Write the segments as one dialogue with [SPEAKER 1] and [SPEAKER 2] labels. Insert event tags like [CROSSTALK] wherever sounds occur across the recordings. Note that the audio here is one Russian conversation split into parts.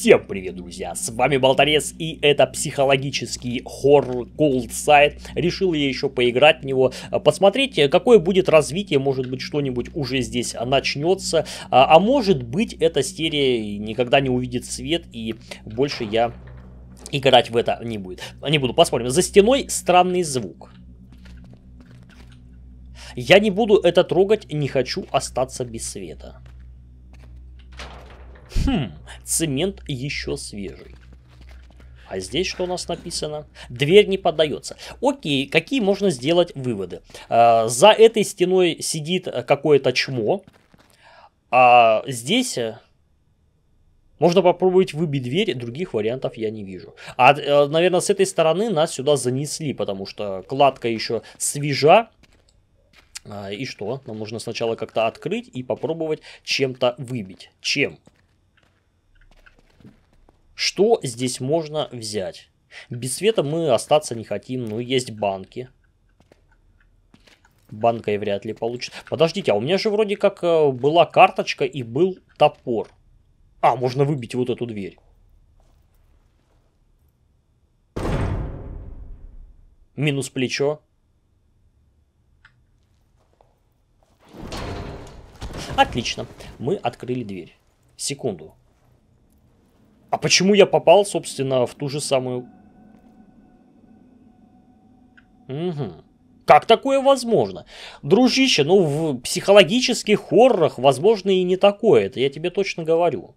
[SPEAKER 1] Всем привет, друзья! С вами Болторез, и это психологический хоррор Cold Side. Решил я еще поиграть в него, посмотреть, какое будет развитие, может быть, что-нибудь уже здесь начнется. А, а может быть, эта серия никогда не увидит свет, и больше я играть в это не будет. Не буду, посмотрим. За стеной странный звук. Я не буду это трогать, не хочу остаться без света. Хм, цемент еще свежий. А здесь что у нас написано? Дверь не поддается. Окей, какие можно сделать выводы? А, за этой стеной сидит какое-то чмо. А здесь э, можно попробовать выбить дверь, других вариантов я не вижу. А, э, наверное, с этой стороны нас сюда занесли, потому что кладка еще свежа. А, и что? Нам нужно сначала как-то открыть и попробовать чем-то выбить. Чем? Что здесь можно взять? Без света мы остаться не хотим, но есть банки. Банкой вряд ли получится. Подождите, а у меня же вроде как э, была карточка и был топор. А, можно выбить вот эту дверь. Минус плечо. Отлично. Мы открыли дверь. Секунду. А почему я попал, собственно, в ту же самую... Угу. Как такое возможно? Дружище, ну в психологических хоррорах возможно и не такое, это я тебе точно говорю.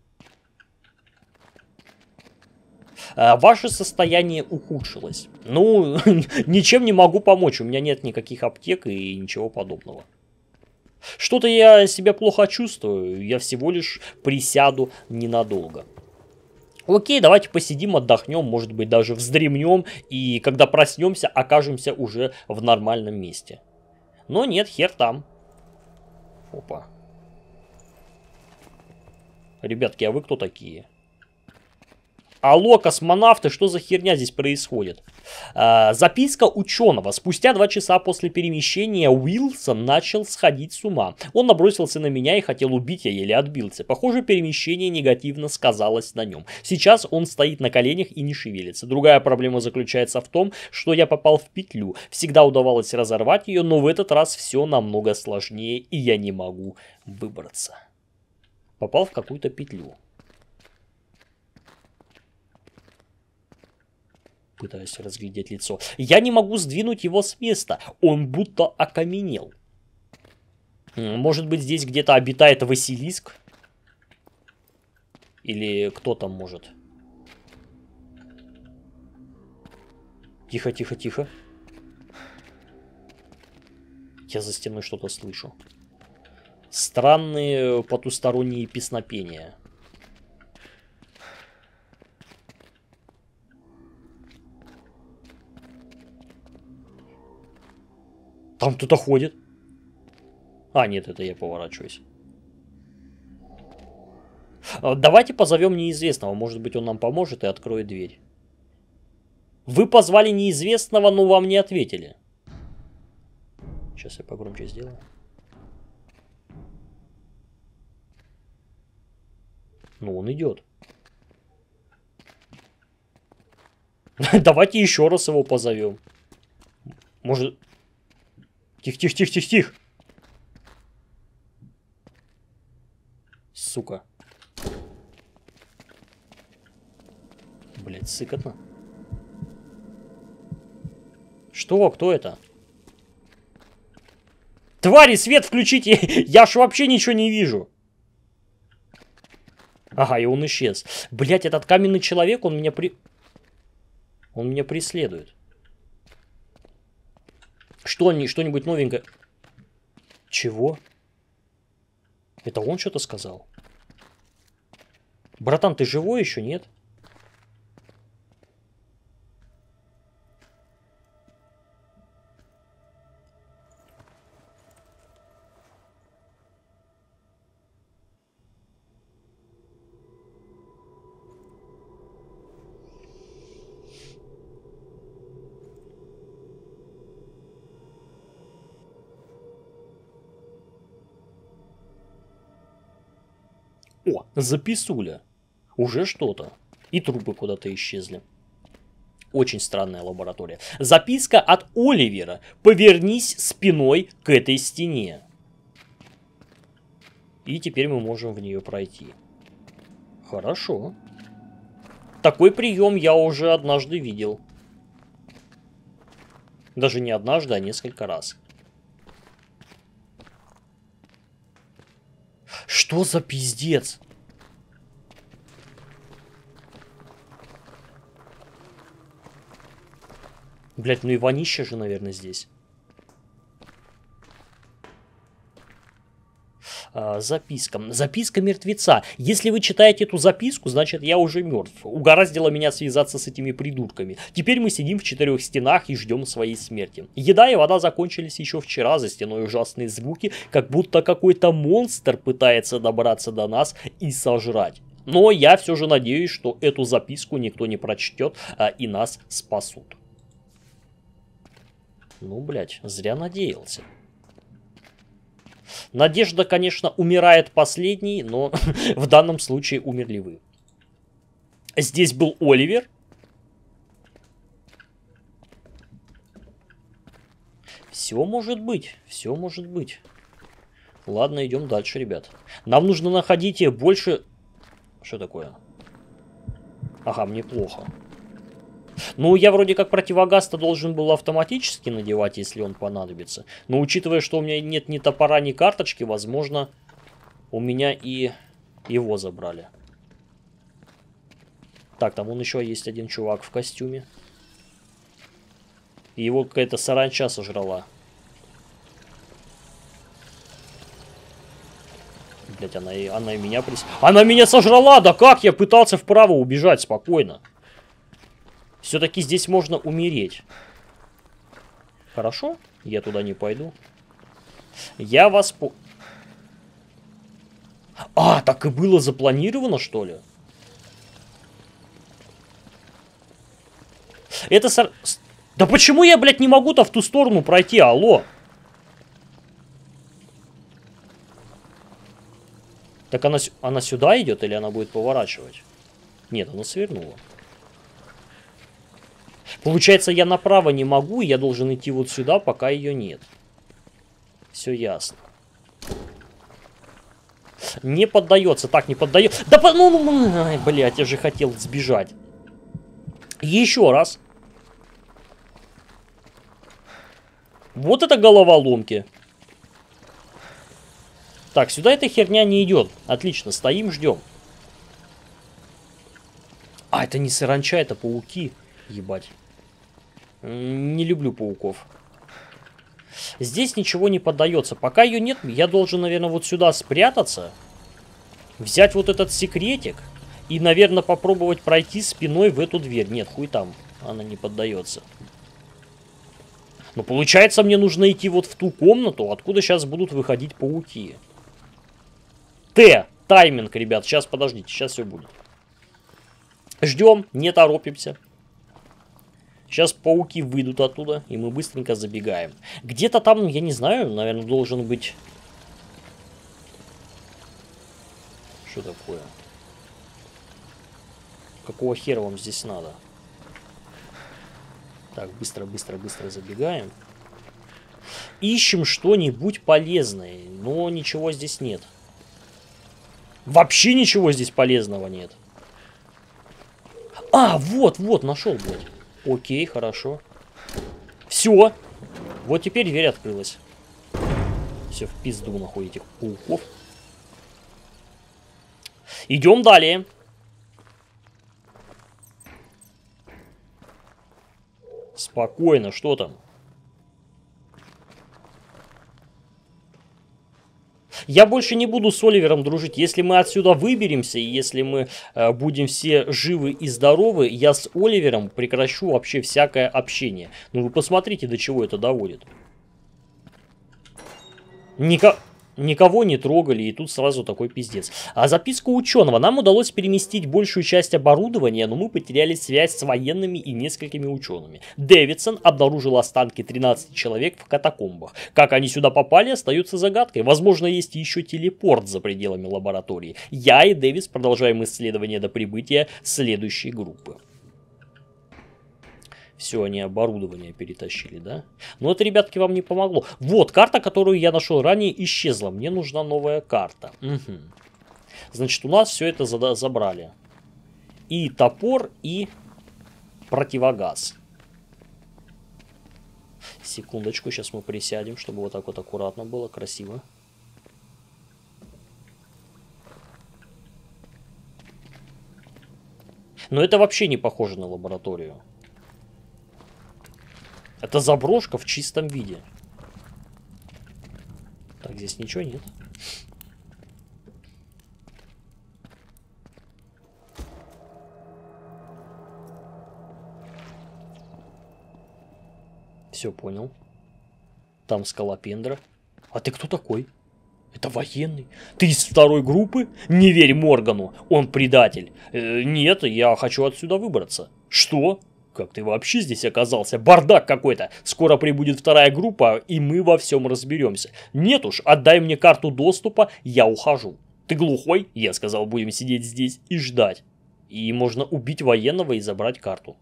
[SPEAKER 1] А, ваше состояние ухудшилось. Ну, [LAUGHS] ничем не могу помочь, у меня нет никаких аптек и ничего подобного. Что-то я себя плохо чувствую, я всего лишь присяду ненадолго. Окей, давайте посидим, отдохнем, может быть даже вздремнем, и когда проснемся, окажемся уже в нормальном месте. Но нет, хер там. Опа. Ребятки, а вы кто такие? Алло, космонавты, что за херня здесь происходит? А, записка ученого. Спустя два часа после перемещения Уилсон начал сходить с ума. Он набросился на меня и хотел убить, я еле отбился. Похоже, перемещение негативно сказалось на нем. Сейчас он стоит на коленях и не шевелится. Другая проблема заключается в том, что я попал в петлю. Всегда удавалось разорвать ее, но в этот раз все намного сложнее, и я не могу выбраться. Попал в какую-то петлю. Пытаясь разглядеть лицо. Я не могу сдвинуть его с места. Он будто окаменел. Может быть, здесь где-то обитает Василиск? Или кто там может? Тихо, тихо, тихо. Я за стеной что-то слышу. Странные потусторонние песнопения. Там кто-то ходит. А, нет, это я поворачиваюсь. А, давайте позовем неизвестного. Может быть, он нам поможет и откроет дверь. Вы позвали неизвестного, но вам не ответили. Сейчас я погромче сделаю. Ну, он идет. [LAUGHS] Давайте еще раз его позовем. Может, Тихо, тихо, тихо, тихо, тихо. Сука. Блять, сыкотно. Что? Кто это? Твари, свет включите! [LAUGHS] Я ж вообще ничего не вижу. Ага, и он исчез. Блять, этот каменный человек, он меня при... Он меня преследует. Что, что-нибудь новенькое. Чего? Это он что-то сказал? Братан, ты живой еще, нет? Записуля. Уже что-то. И трупы куда-то исчезли. Очень странная лаборатория. Записка от Оливера. Повернись спиной к этой стене. И теперь мы можем в нее пройти. Хорошо. Такой прием я уже однажды видел. Даже не однажды, а несколько раз. Что за пиздец? Блять, ну и вонище же, наверное, здесь. А, записка. Записка мертвеца. Если вы читаете эту записку, значит я уже мертв. Угораздило меня связаться с этими придурками. Теперь мы сидим в четырех стенах и ждем своей смерти. Еда и вода закончились еще вчера, за стеной ужасные звуки, как будто какой-то монстр пытается добраться до нас и сожрать. Но я все же надеюсь, что эту записку никто не прочтет а, и нас спасут. Ну, блядь, зря надеялся. Надежда, конечно, умирает последней, но [LAUGHS] в данном случае умерли вы. Здесь был Оливер. Все может быть, все может быть. Ладно, идем дальше, ребят. Нам нужно находить больше... Что такое? Ага, мне плохо. Ну, я вроде как противогаз-то должен был автоматически надевать, если он понадобится. Но учитывая, что у меня нет ни топора, ни карточки, возможно, у меня и его забрали. Так, там он еще есть один чувак в костюме. Его какая-то саранча сожрала. Блять, она, и, она и меня прис... Она меня сожрала! Да как? Я пытался вправо убежать спокойно. Все-таки здесь можно умереть. Хорошо, я туда не пойду. Я вас по... А, так и было запланировано, что ли? Это... Сор... Да почему я, блядь, не могу-то в ту сторону пройти, алло? Так она, она сюда идет или она будет поворачивать? Нет, она свернула. Получается, я направо не могу, я должен идти вот сюда, пока ее нет. Все ясно. Не поддается. Так, не поддается. Да, ну, ну, ну, ай, блядь, я же хотел сбежать. Еще раз. Вот это головоломки. Так, сюда эта херня не идет. Отлично, стоим, ждем. А, это не саранча, это пауки. Ебать. Не люблю пауков. Здесь ничего не поддается. Пока ее нет, я должен, наверное, вот сюда спрятаться. Взять вот этот секретик. И, наверное, попробовать пройти спиной в эту дверь. Нет, хуй там. Она не поддается. Но получается, мне нужно идти вот в ту комнату, откуда сейчас будут выходить пауки. Т. Тайминг, ребят. Сейчас, подождите. Сейчас все будет. Ждем, не торопимся. Сейчас пауки выйдут оттуда, и мы быстренько забегаем. Где-то там, я не знаю, наверное, должен быть... Что такое? Какого хера вам здесь надо? Так, быстро, быстро, быстро забегаем. Ищем что-нибудь полезное, но ничего здесь нет. Вообще ничего здесь полезного нет. А, вот, вот, нашел, блядь. Окей, хорошо. Все. Вот теперь дверь открылась. Все, в пизду нахуй этих пауков. Идем далее. Спокойно, что там? Я больше не буду с Оливером дружить. Если мы отсюда выберемся, если мы э, будем все живы и здоровы, я с Оливером прекращу вообще всякое общение. Ну вы посмотрите, до чего это доводит. Ника... Никого не трогали, и тут сразу такой пиздец. А записку ученого. Нам удалось переместить большую часть оборудования, но мы потеряли связь с военными и несколькими учеными. Дэвидсон обнаружил останки 13 человек в катакомбах. Как они сюда попали, остается загадкой. Возможно, есть еще телепорт за пределами лаборатории. Я и Дэвис продолжаем исследование до прибытия следующей группы. Все, они оборудование перетащили, да? Но это, ребятки, вам не помогло. Вот, карта, которую я нашел ранее, исчезла. Мне нужна новая карта. Угу. Значит, у нас все это забрали. И топор, и противогаз. Секундочку, сейчас мы присядем, чтобы вот так вот аккуратно было, красиво. Но это вообще не похоже на лабораторию. Это заброшка в чистом виде. Так, здесь ничего нет. Все понял. Там скалопендра. А ты кто такой? Это военный. Ты из второй группы? Не верь Моргану, он предатель. Э, нет, я хочу отсюда выбраться. Что? Как ты вообще здесь оказался? Бардак какой-то. Скоро прибудет вторая группа, и мы во всем разберемся. Нет уж, отдай мне карту доступа, я ухожу. Ты глухой? Я сказал, будем сидеть здесь и ждать. И можно убить военного и забрать карту.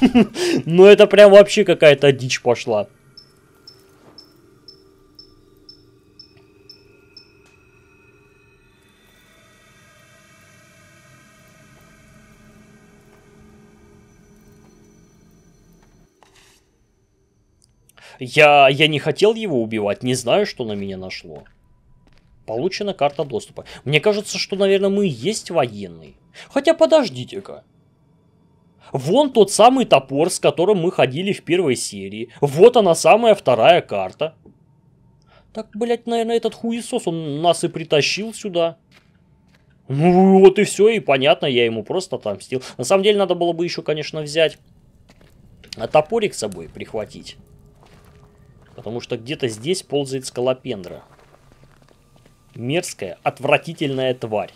[SPEAKER 1] [LAUGHS] Ну это прям вообще какая-то дичь пошла. Я, я не хотел его убивать, не знаю, что на меня нашло. Получена карта доступа. Мне кажется, что, наверное, мы и есть военный. Хотя подождите-ка. Вон тот самый топор, с которым мы ходили в первой серии. Вот она самая вторая карта. Так, блядь, наверное, этот хуесос, он нас и притащил сюда. Ну вот и все, и понятно, я ему просто отомстил. На самом деле, надо было бы еще, конечно, взять топорик с собой, прихватить. Потому что где-то здесь ползает скалопендра. Мерзкая, отвратительная тварь.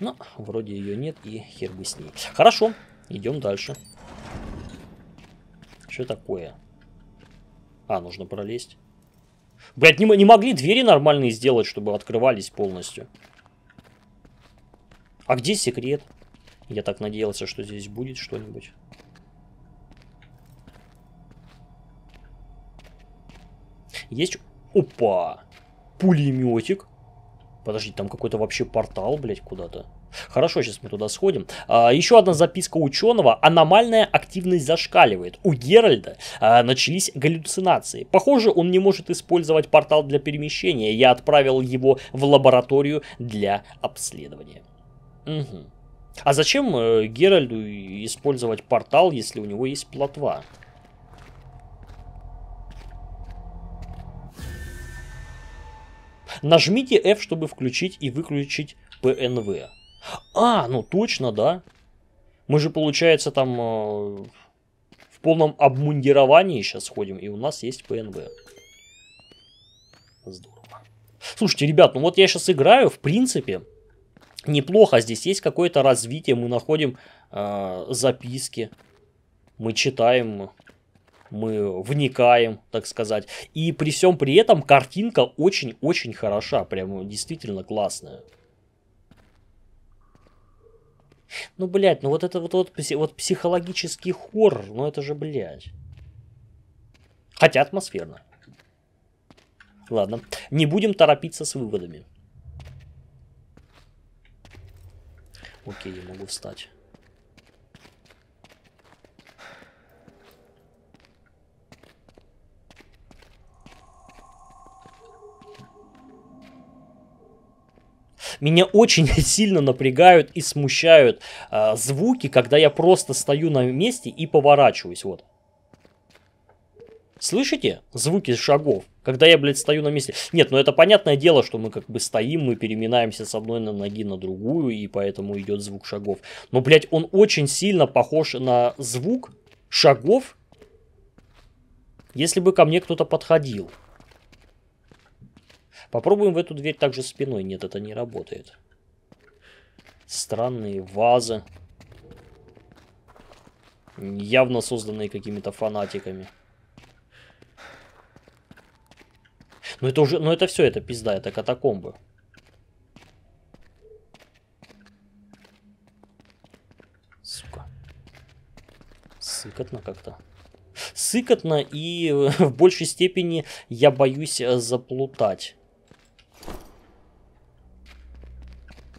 [SPEAKER 1] Но вроде ее нет и хер бы с ней. Хорошо, идем дальше. Что такое? А, нужно пролезть. Блять, не, не могли двери нормальные сделать, чтобы открывались полностью. А где секрет? Я так надеялся, что здесь будет что-нибудь. Есть... Опа! Пулеметик. Подожди, там какой-то вообще портал, блядь, куда-то. Хорошо, сейчас мы туда сходим. А, еще одна записка ученого. Аномальная активность зашкаливает. У Геральда а, начались галлюцинации. Похоже, он не может использовать портал для перемещения. Я отправил его в лабораторию для обследования. Угу. А зачем э, Геральду использовать портал, если у него есть плотва? Нажмите F, чтобы включить и выключить ПНВ. А, ну точно, да. Мы же, получается, там э, в полном обмундировании сейчас ходим, и у нас есть ПНВ. Здорово. Слушайте, ребят, ну вот я сейчас играю, в принципе, неплохо. Здесь есть какое-то развитие. Мы находим э, записки, мы читаем, мы вникаем, так сказать. И при всем при этом картинка очень-очень хороша. Прям действительно классная. Ну, блядь, ну вот это вот, вот, вот психологический хоррор, ну это же, блядь. Хотя атмосферно. Ладно, не будем торопиться с выводами. Окей, я могу встать. Меня очень [LAUGHS] сильно напрягают и смущают э, звуки, когда я просто стою на месте и поворачиваюсь. Вот. Слышите звуки шагов? Когда я, блядь, стою на месте. Нет, ну это понятное дело, что мы как бы стоим, мы переминаемся с одной на ноги на другую, и поэтому идет звук шагов. Но, блядь, он очень сильно похож на звук шагов, если бы ко мне кто-то подходил. Попробуем в эту дверь также спиной. Нет, это не работает. Странные вазы. Явно созданные какими-то фанатиками. Ну это уже, ну это все, это пизда, это катакомбы. Сука. Сыкотно как-то. Сыкотно и [LAUGHS] в большей степени я боюсь э, заплутать.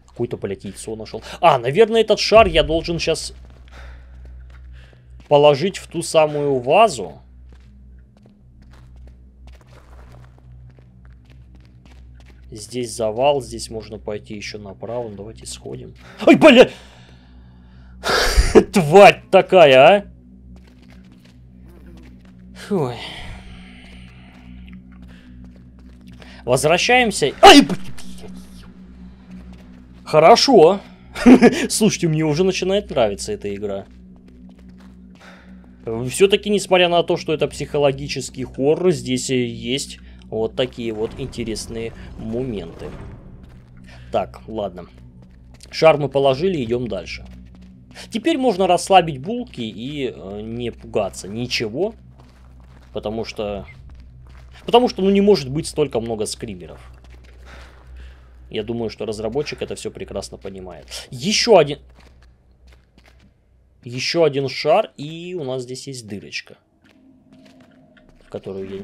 [SPEAKER 1] Какое-то, блядь, яйцо нашел. А, наверное, этот шар я должен сейчас положить в ту самую вазу. Здесь завал, здесь можно пойти еще направо. Ну, давайте сходим. Ой, бля! [LAUGHS] Тварь такая, а! Ой. Возвращаемся. Ай, Хорошо. [LAUGHS] Слушайте, мне уже начинает нравиться эта игра. Все-таки, несмотря на то, что это психологический хоррор, здесь есть вот такие вот интересные моменты. Так, ладно. Шар мы положили, идем дальше. Теперь можно расслабить булки и э, не пугаться ничего. Потому что... Потому что, ну, не может быть столько много скримеров. Я думаю, что разработчик это все прекрасно понимает. Еще один... Еще один шар, и у нас здесь есть дырочка. В которую я...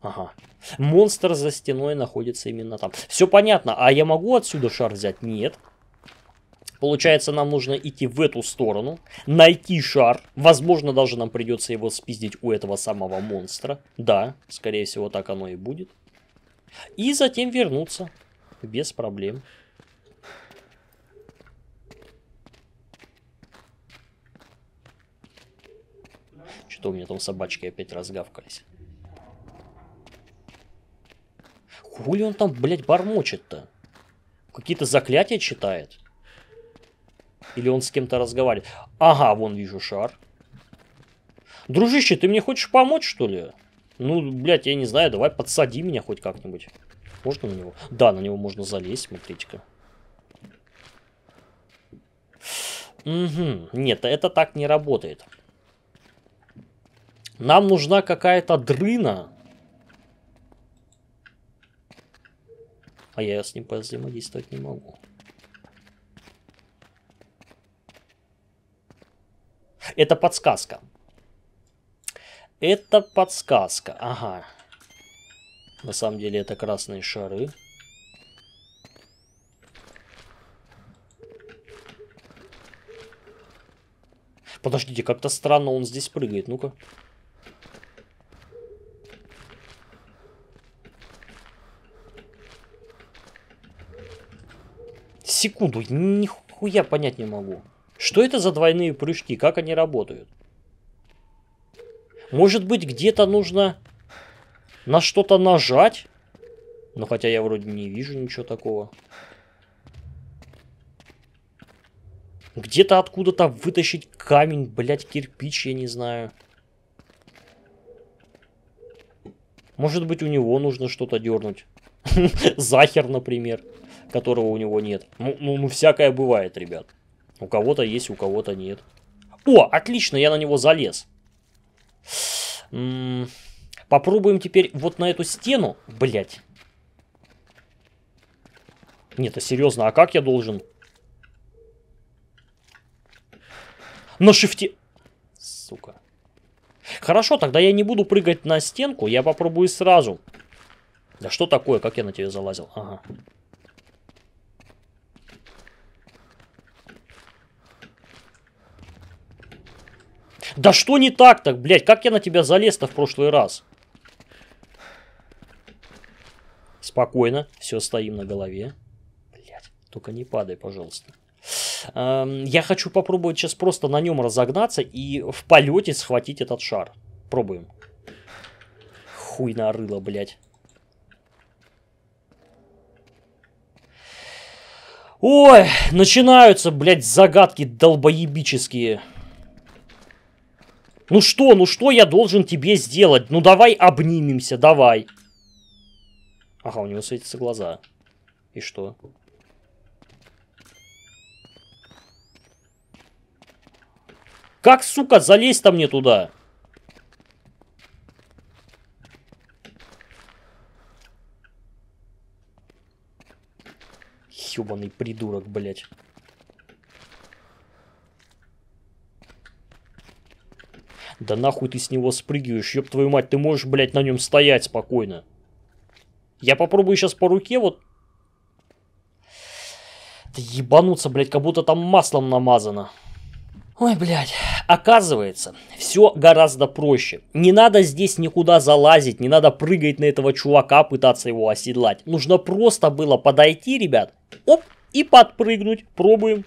[SPEAKER 1] Ага. Монстр за стеной находится именно там. Все понятно. А я могу отсюда шар взять? Нет. Получается, нам нужно идти в эту сторону, найти шар. Возможно, даже нам придется его спиздить у этого самого монстра. Да, скорее всего, так оно и будет. И затем вернуться. Без проблем. Что-то у меня там собачки опять разгавкались. Хули он там, блядь, бормочет-то? Какие-то заклятия читает? Или он с кем-то разговаривает? Ага, вон вижу шар. Дружище, ты мне хочешь помочь, что ли? Ну, блядь, я не знаю, давай подсади меня хоть как-нибудь. Можно на него? Да, на него можно залезть, смотрите-ка. Угу. Нет, это так не работает. Нам нужна какая-то дрына, А я с ним взаимодействовать не могу. Это подсказка. Это подсказка. Ага. На самом деле это красные шары. Подождите, как-то странно он здесь прыгает. Ну-ка. Секунду, нихуя понять не могу. Что это за двойные прыжки? Как они работают? Может быть, где-то нужно на что-то нажать? Ну, хотя я вроде не вижу ничего такого. Где-то откуда-то вытащить камень, блядь, кирпич, я не знаю. Может быть, у него нужно что-то дернуть. [LAUGHS] Захер, например которого у него нет. Ну, ну, ну всякое бывает, ребят. У кого-то есть, у кого-то нет. О, отлично, я на него залез. М -м попробуем теперь вот на эту стену. Блять. Нет, а серьезно, а как я должен? На шифте... Сука. Хорошо, тогда я не буду прыгать на стенку, я попробую сразу. Да что такое, как я на тебя залазил? Ага. Да что не так так, блядь? Как я на тебя залез-то в прошлый раз? Спокойно. Все, стоим на голове. Блядь, только не падай, пожалуйста. Эм, я хочу попробовать сейчас просто на нем разогнаться и в полете схватить этот шар. Пробуем. Хуй нарыло, блядь. Ой, начинаются, блядь, загадки долбоебические. Ну что, ну что я должен тебе сделать? Ну давай обнимемся, давай. Ага, у него светятся глаза. И что? Как, сука, залезть-то мне туда? Ёбаный придурок, блядь. Да нахуй ты с него спрыгиваешь, ёб твою мать, ты можешь, блядь, на нем стоять спокойно. Я попробую сейчас по руке вот... Да ебануться, блядь, как будто там маслом намазано. Ой, блядь, оказывается, все гораздо проще. Не надо здесь никуда залазить, не надо прыгать на этого чувака, пытаться его оседлать. Нужно просто было подойти, ребят, оп, и подпрыгнуть. Пробуем.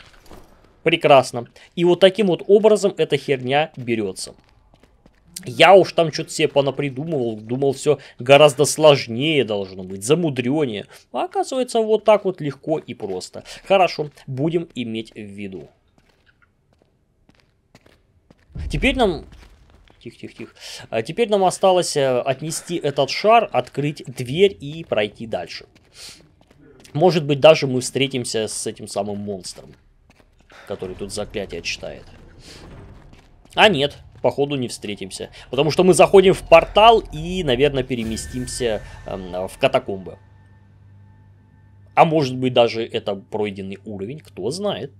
[SPEAKER 1] Прекрасно. И вот таким вот образом эта херня берется. Я уж там что-то себе понапридумывал, думал, все гораздо сложнее должно быть, замудренее. А оказывается, вот так вот легко и просто. Хорошо, будем иметь в виду. Теперь нам... Тихо, тихо, тихо. А теперь нам осталось э, отнести этот шар, открыть дверь и пройти дальше. Может быть, даже мы встретимся с этим самым монстром, который тут заклятие читает. А нет, походу не встретимся. Потому что мы заходим в портал и, наверное, переместимся э, в катакомбы. А может быть даже это пройденный уровень, кто знает.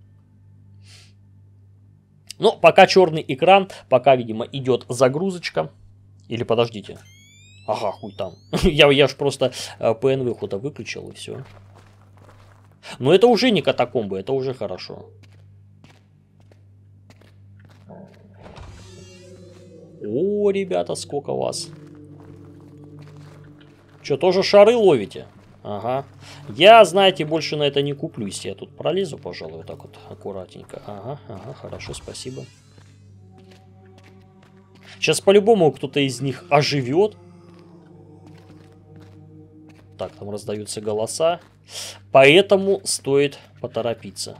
[SPEAKER 1] Но пока черный экран, пока, видимо, идет загрузочка. Или подождите. Ага, хуй там. [LAUGHS] я, я ж просто э, PNV хода выключил и все. Но это уже не катакомбы, это уже хорошо. Ребята, сколько вас. Что, тоже шары ловите? Ага. Я, знаете, больше на это не куплюсь. Я тут пролезу, пожалуй, вот так вот аккуратненько. Ага, ага, хорошо, спасибо. Сейчас по-любому кто-то из них оживет. Так, там раздаются голоса. Поэтому стоит поторопиться.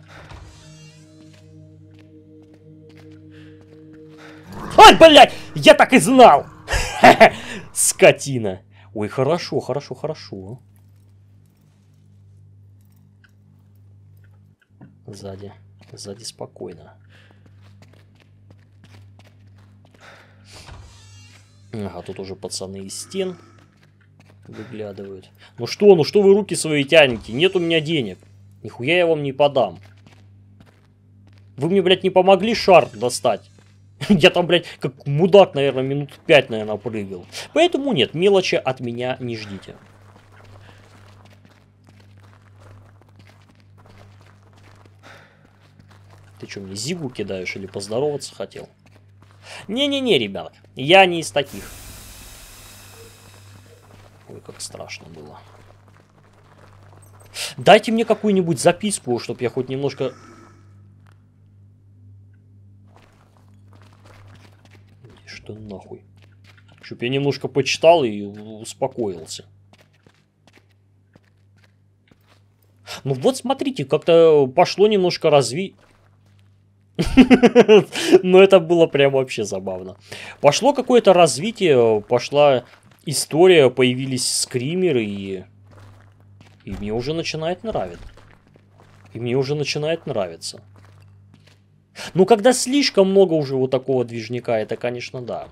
[SPEAKER 1] Ай, блядь! Я так и знал! [LAUGHS] Скотина. Ой, хорошо, хорошо, хорошо. Сзади. Сзади спокойно. Ага, тут уже пацаны из стен выглядывают. Ну что, ну что вы руки свои тянете? Нет у меня денег. Нихуя я вам не подам. Вы мне, блядь, не помогли шар достать? [LAUGHS] Я там, блядь, как мудак, наверное, минут пять, наверное, прыгал. Поэтому нет, мелочи от меня не ждите. Ты что, мне зигу кидаешь или поздороваться хотел? Не-не-не, ребят, я не из таких. Ой, как страшно было. Дайте мне какую-нибудь записку, чтобы я хоть немножко... Что нахуй? Чтоб я немножко почитал и успокоился. Ну вот смотрите, как-то пошло немножко разви... [LAUGHS] Ну, это было прям вообще забавно. Пошло какое-то развитие, пошла история, появились скримеры, и... И мне уже начинает нравиться. И мне уже начинает нравиться. Ну, когда слишком много уже вот такого движника, это, конечно, да.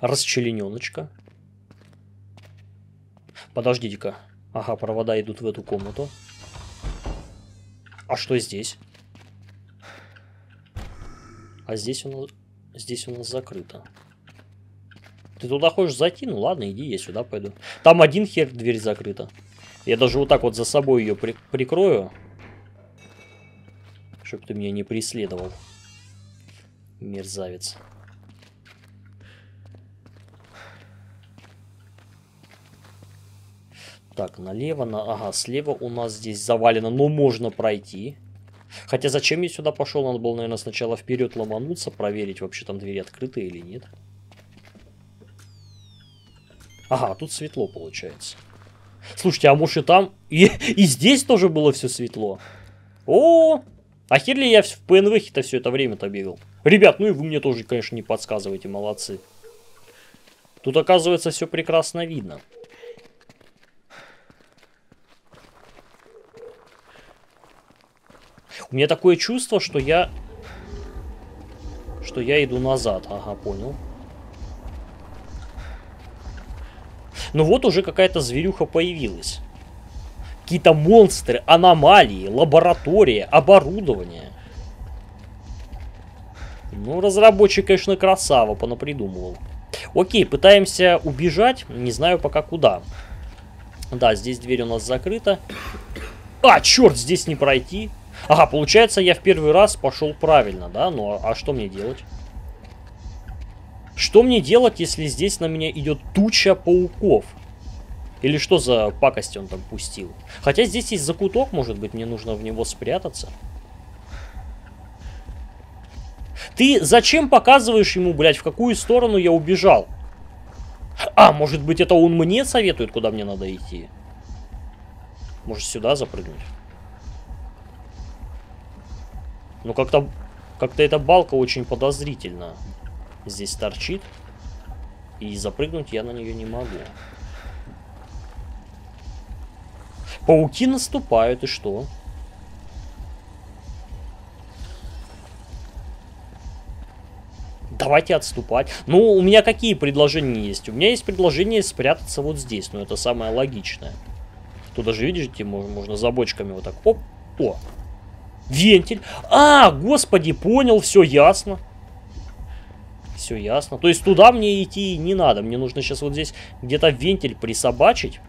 [SPEAKER 1] Расчлененочка. Подождите-ка. Ага, провода идут в эту комнату. А что здесь? А здесь у нас, здесь у нас закрыто. Ты туда хочешь зайти? Ну ладно, иди, я сюда пойду. Там один хер, дверь закрыта. Я даже вот так вот за собой ее при прикрою. Чтоб ты меня не преследовал. Мерзавец. Так, налево, на... ага, слева у нас здесь завалено, но можно пройти. Хотя зачем я сюда пошел? Надо было, наверное, сначала вперед ломануться, проверить, вообще там двери открыты или нет. Ага, тут светло получается. Слушайте, а может и там... И, и здесь тоже было все светло. О, а хер ли я в ПНВ-то все это время-то бегал? Ребят, ну и вы мне тоже, конечно, не подсказываете, молодцы. Тут, оказывается, все прекрасно видно. Меня такое чувство, что я... Что я иду назад. Ага, понял. Ну вот уже какая-то зверюха появилась. Какие-то монстры, аномалии, лаборатория, оборудование. Ну, разработчик, конечно, красава, понапридумывал. Окей, пытаемся убежать, не знаю пока куда. Да, здесь дверь у нас закрыта. А, черт, здесь не пройти. Ага, получается, я в первый раз пошел правильно, да? Ну, а, а что мне делать? Что мне делать, если здесь на меня идет туча пауков? Или что за пакость он там пустил? Хотя здесь есть закуток, может быть, мне нужно в него спрятаться. Ты зачем показываешь ему, блядь, в какую сторону я убежал? А, может быть, это он мне советует, куда мне надо идти? Может, сюда запрыгнуть? Ну, как-то как-то эта балка очень подозрительно здесь торчит. И запрыгнуть я на нее не могу. Пауки наступают, и что? Давайте отступать. Ну, у меня какие предложения есть? У меня есть предложение спрятаться вот здесь. Но это самое логичное. Тут даже, видите, можно за бочками вот так. Оп, о, Вентиль. А, господи, понял, все ясно. Все ясно. То есть туда мне идти не надо. Мне нужно сейчас вот здесь где-то вентиль присобачить.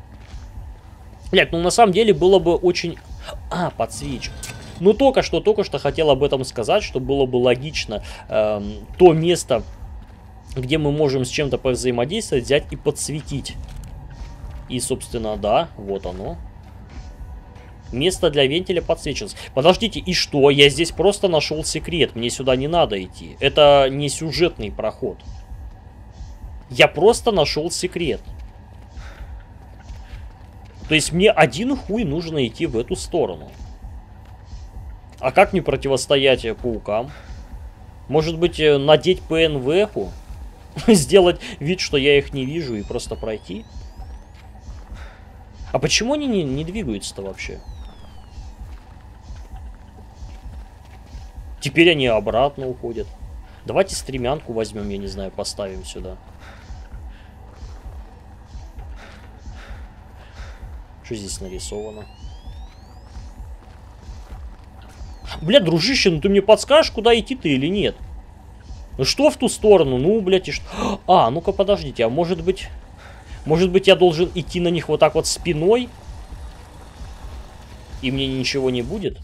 [SPEAKER 1] Блять, ну на самом деле было бы очень... А, подсвечу. Ну только что, только что хотел об этом сказать, что было бы логично эм, то место, где мы можем с чем-то повзаимодействовать, взять и подсветить. И, собственно, да, вот оно. Место для вентиля подсвечилось. Подождите, и что? Я здесь просто нашел секрет. Мне сюда не надо идти. Это не сюжетный проход. Я просто нашел секрет. То есть мне один хуй нужно идти в эту сторону. А как мне противостоять паукам? Может быть, э, надеть ПНВ-ху? [LAUGHS] Сделать вид, что я их не вижу и просто пройти? А почему они не, не двигаются-то вообще? Теперь они обратно уходят. Давайте стремянку возьмем, я не знаю, поставим сюда. Что здесь нарисовано? Бля, дружище, ну ты мне подскажешь, куда идти ты или нет? Ну что в ту сторону? Ну, блядь, и что? А, ну-ка, подождите, а может быть... Может быть, я должен идти на них вот так вот спиной? И мне ничего не будет?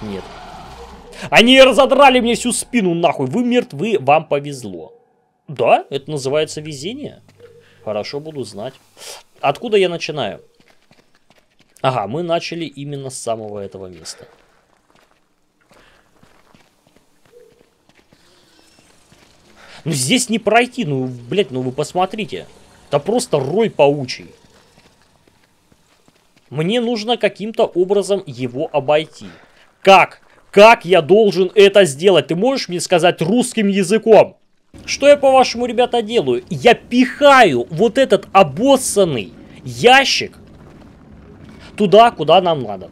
[SPEAKER 1] Нет. Они разодрали мне всю спину нахуй. Вы мертвы, вам повезло. Да, это называется везение. Хорошо, буду знать. Откуда я начинаю? Ага, мы начали именно с самого этого места. Ну здесь не пройти, ну, блядь, ну вы посмотрите. Это просто рой паучий. Мне нужно каким-то образом его обойти. Как? Как я должен это сделать? Ты можешь мне сказать русским языком? Что я, по-вашему, ребята, делаю? Я пихаю вот этот обоссанный ящик туда, куда нам надо.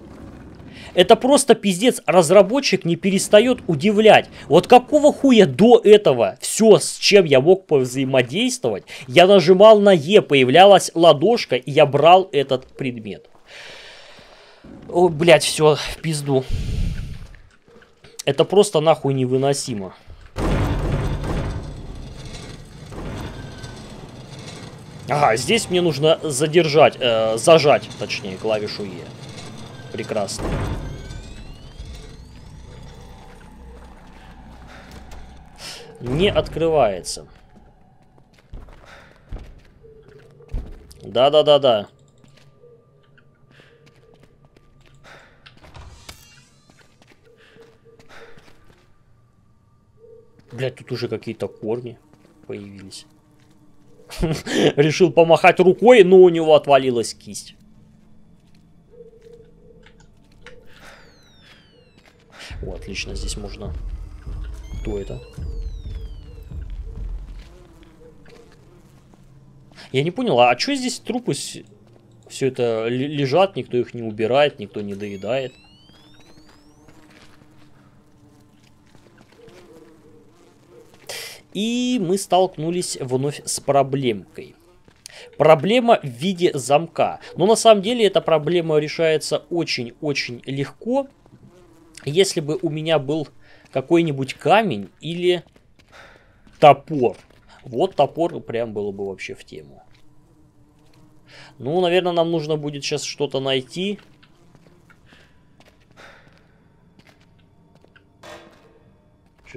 [SPEAKER 1] Это просто пиздец, разработчик не перестает удивлять. Вот какого хуя до этого все, с чем я мог взаимодействовать, я нажимал на Е, появлялась ладошка, и я брал этот предмет. О, блядь, все, в пизду. Это просто нахуй невыносимо. Ага, здесь мне нужно задержать, э, зажать, точнее, клавишу Е. Прекрасно. Не открывается. Да-да-да-да. Блять, тут уже какие-то корни появились. [LAUGHS] Решил помахать рукой, но у него отвалилась кисть. О, отлично, здесь можно... Кто это? Я не понял, а что здесь трупы все это лежат, никто их не убирает, никто не доедает? И мы столкнулись вновь с проблемкой. Проблема в виде замка. Но на самом деле эта проблема решается очень-очень легко. Если бы у меня был какой-нибудь камень или топор. Вот топор прям было бы вообще в тему. Ну, наверное, нам нужно будет сейчас что-то найти.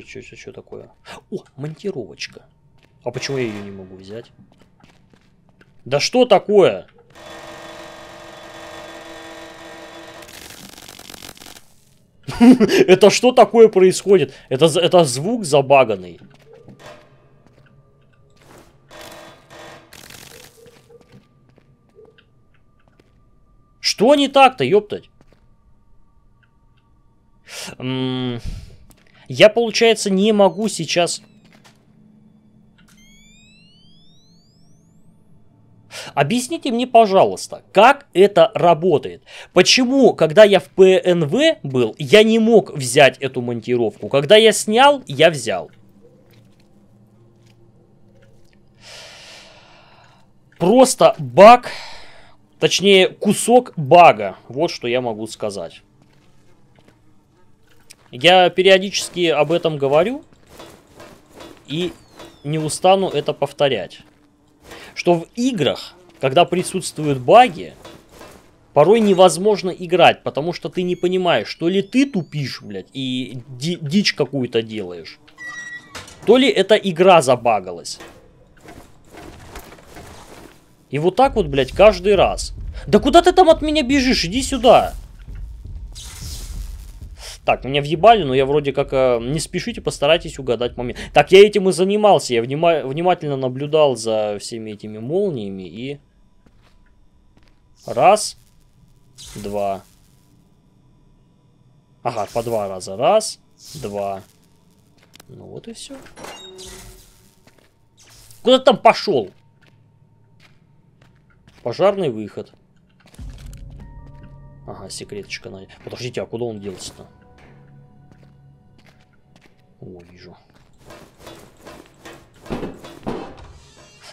[SPEAKER 1] Что, что, что такое? О, монтировочка. А почему я ее не могу взять? Да что такое? [LAUGHS] Это что такое происходит? Это, это звук забаганный. Что не так-то, ёптать? Я, получается, не могу сейчас... Объясните мне, пожалуйста, как это работает? Почему, когда я в ПНВ был, я не мог взять эту монтировку? Когда я снял, я взял. Просто баг, точнее кусок бага. Вот что я могу сказать. Я периодически об этом говорю и не устану это повторять. Что в играх, когда присутствуют баги, порой невозможно играть, потому что ты не понимаешь, то ли ты тупишь, блядь, и ди дичь какую-то делаешь, то ли эта игра забагалась. И вот так вот, блядь, каждый раз. Да куда ты там от меня бежишь? Иди сюда. Так, меня въебали, но я вроде как... Э, не спешите, постарайтесь угадать момент. Так, я этим и занимался. Я внима внимательно наблюдал за всеми этими молниями и... Раз. Два. Ага, по два раза. Раз. Два. Ну вот и все. Куда там пошел? Пожарный выход. Ага, секреточка. Подождите, а куда он делся-то? О, вижу.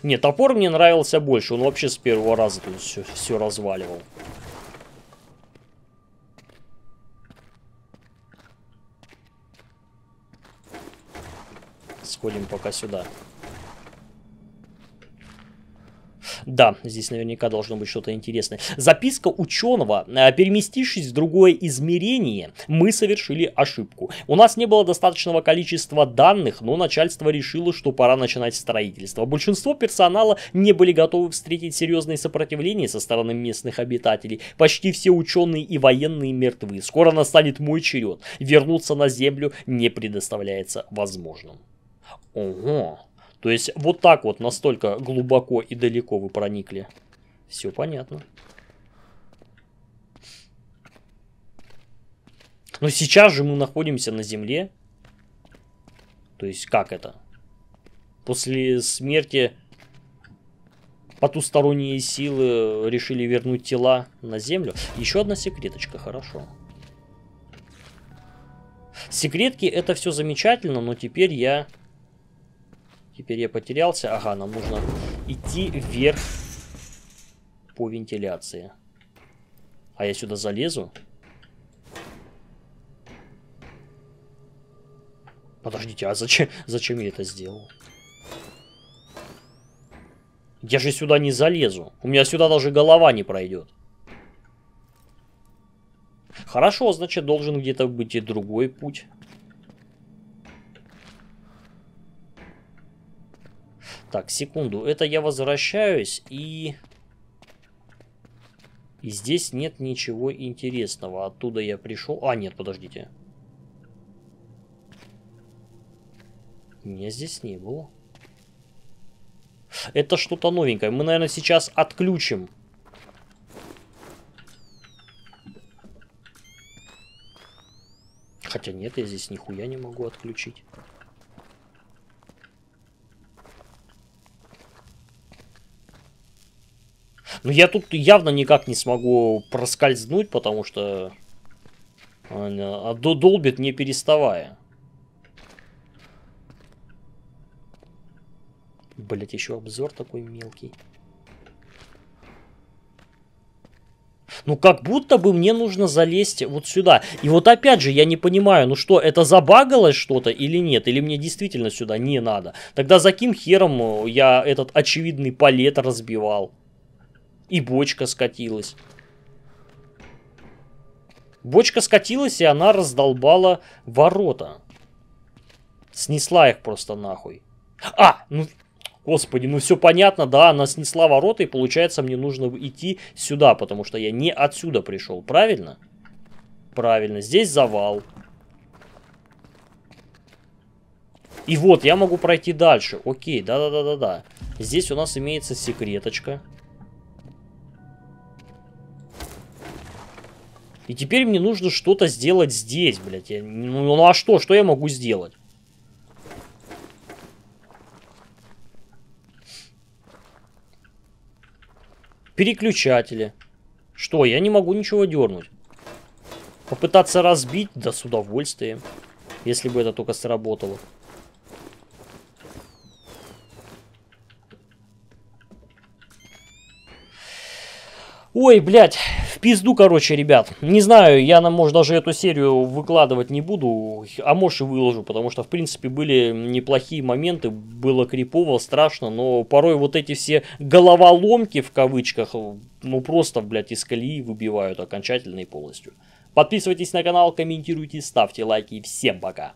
[SPEAKER 1] Нет, топор мне нравился больше. Он вообще с первого раза тут все, все разваливал. Сходим пока сюда. Да, здесь наверняка должно быть что-то интересное. Записка ученого. Э, переместившись в другое измерение, мы совершили ошибку. У нас не было достаточного количества данных, но начальство решило, что пора начинать строительство. Большинство персонала не были готовы встретить серьезные сопротивления со стороны местных обитателей. Почти все ученые и военные мертвы. Скоро настанет мой черед. Вернуться на Землю не предоставляется возможным. Ого. То есть вот так вот настолько глубоко и далеко вы проникли. Все понятно. Но сейчас же мы находимся на Земле. То есть как это? После смерти потусторонние силы решили вернуть тела на Землю. Еще одна секреточка, хорошо. Секретки это все замечательно, но теперь я Теперь я потерялся. Ага, нам нужно идти вверх по вентиляции. А я сюда залезу? Подождите, а зачем, [LAUGHS] зачем я это сделал? Я же сюда не залезу. У меня сюда даже голова не пройдет. Хорошо, значит, должен где-то быть и другой путь. Так, секунду. Это я возвращаюсь и... И здесь нет ничего интересного. Оттуда я пришел... А, нет, подождите. Не, здесь не было. Это что-то новенькое. Мы, наверное, сейчас отключим. Хотя нет, я здесь нихуя не могу отключить. Но я тут явно никак не смогу проскользнуть, потому что а, долбит не переставая. Блять, еще обзор такой мелкий. Ну, как будто бы мне нужно залезть вот сюда. И вот опять же, я не понимаю, ну что, это забагалось что-то или нет? Или мне действительно сюда не надо? Тогда за каким хером я этот очевидный палет разбивал? И бочка скатилась. Бочка скатилась, и она раздолбала ворота. Снесла их просто нахуй. А, ну Господи, ну все понятно, да, она снесла ворота, и получается мне нужно идти сюда, потому что я не отсюда пришел, правильно? Правильно, здесь завал. И вот, я могу пройти дальше. Окей, да-да-да-да-да. Здесь у нас имеется секреточка. И теперь мне нужно что-то сделать здесь, блядь. Ну, ну а что? Что я могу сделать? Переключатели. Что, я не могу ничего дернуть. Попытаться разбить, да с удовольствием. Если бы это только сработало. Ой, блядь, пизду, короче, ребят. Не знаю, я, может, даже эту серию выкладывать не буду, а может и выложу, потому что, в принципе, были неплохие моменты, было крипово, страшно, но порой вот эти все головоломки, в кавычках, ну просто, блядь, из колеи выбивают окончательно и полностью. Подписывайтесь на канал, комментируйте, ставьте лайки, всем пока.